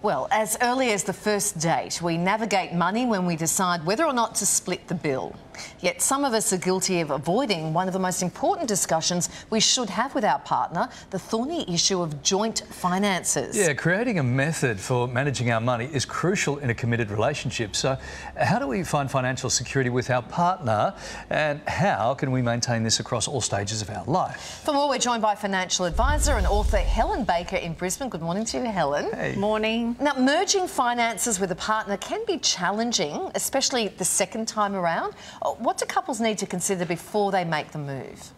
Well, as early as the first date, we navigate money when we decide whether or not to split the bill. Yet some of us are guilty of avoiding one of the most important discussions we should have with our partner the thorny issue of joint finances. Yeah, creating a method for managing our money is crucial in a committed relationship. So, how do we find financial security with our partner and how can we maintain this across all stages of our life? For more, we're joined by financial advisor and author Helen Baker in Brisbane. Good morning to you, Helen. Hey. Morning. Now, merging finances with a partner can be challenging, especially the second time around. What do couples need to consider before they make the move?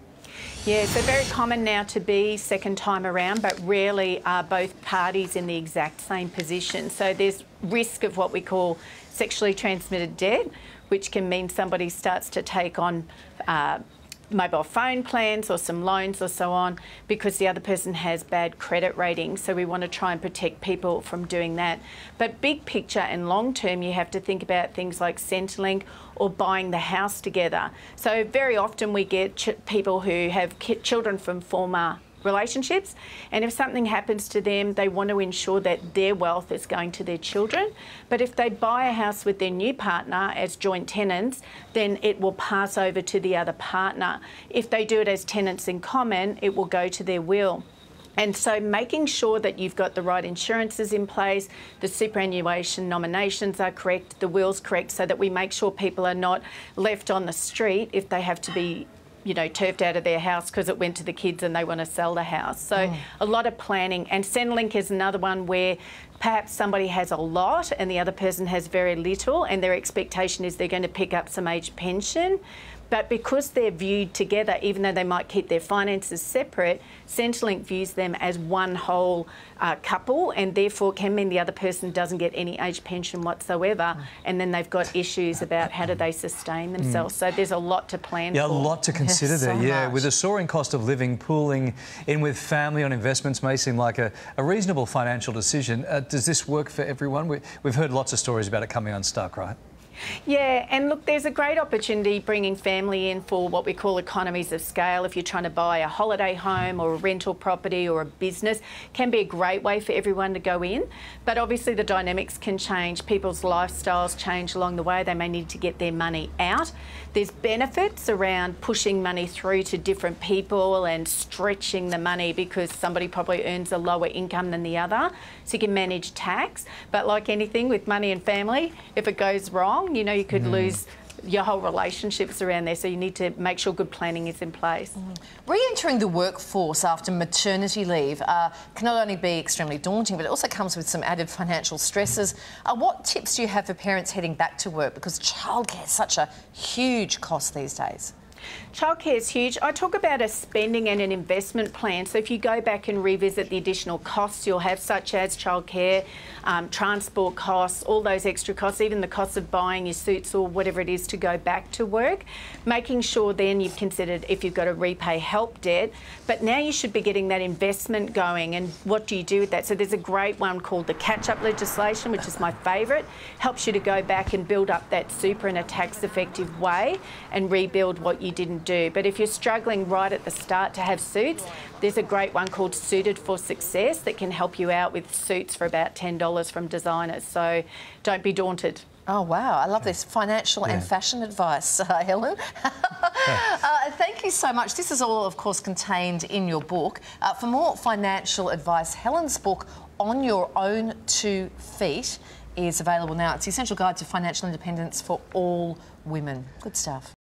Yeah, so very common now to be second time around, but rarely are both parties in the exact same position. So there's risk of what we call sexually transmitted debt, which can mean somebody starts to take on uh, mobile phone plans or some loans or so on because the other person has bad credit ratings. So we want to try and protect people from doing that. But big picture and long term, you have to think about things like Centrelink or buying the house together. So very often we get people who have children from former relationships. And if something happens to them, they want to ensure that their wealth is going to their children. But if they buy a house with their new partner as joint tenants, then it will pass over to the other partner. If they do it as tenants in common, it will go to their will. And so making sure that you've got the right insurances in place, the superannuation nominations are correct, the will's correct, so that we make sure people are not left on the street if they have to be you know, turfed out of their house because it went to the kids and they want to sell the house. So mm. a lot of planning. And Centrelink is another one where perhaps somebody has a lot and the other person has very little and their expectation is they're going to pick up some age pension. But because they're viewed together, even though they might keep their finances separate, Centrelink views them as one whole uh, couple and therefore can mean the other person doesn't get any age pension whatsoever. And then they've got issues about how do they sustain themselves. Mm. So there's a lot to plan yeah, for. a lot to consider yes, there. So yeah, much. with a soaring cost of living, pooling in with family on investments may seem like a, a reasonable financial decision. Uh, does this work for everyone? We, we've heard lots of stories about it coming unstuck, right? Yeah, and look, there's a great opportunity bringing family in for what we call economies of scale. If you're trying to buy a holiday home or a rental property or a business, can be a great way for everyone to go in. But obviously the dynamics can change. People's lifestyles change along the way. They may need to get their money out. There's benefits around pushing money through to different people and stretching the money because somebody probably earns a lower income than the other. So you can manage tax. But like anything with money and family, if it goes wrong, you know, you could mm. lose your whole relationships around there. So you need to make sure good planning is in place. Mm. Re-entering the workforce after maternity leave uh, can not only be extremely daunting, but it also comes with some added financial stresses. Uh, what tips do you have for parents heading back to work? Because childcare is such a huge cost these days. Childcare is huge. I talk about a spending and an investment plan. So if you go back and revisit the additional costs you'll have, such as childcare, um, transport costs, all those extra costs, even the cost of buying your suits or whatever it is to go back to work, making sure then you've considered if you've got to repay HELP debt. But now you should be getting that investment going. And what do you do with that? So there's a great one called the catch-up legislation, which is my favourite. Helps you to go back and build up that super in a tax-effective way and rebuild what you didn't do. But if you're struggling right at the start to have suits, there's a great one called Suited for Success that can help you out with suits for about $10 from designers. So don't be daunted. Oh, wow. I love this financial yeah. and fashion advice, uh, Helen. uh, thank you so much. This is all, of course, contained in your book. Uh, for more financial advice, Helen's book, On Your Own Two Feet, is available now. It's the Essential Guide to Financial Independence for All Women. Good stuff.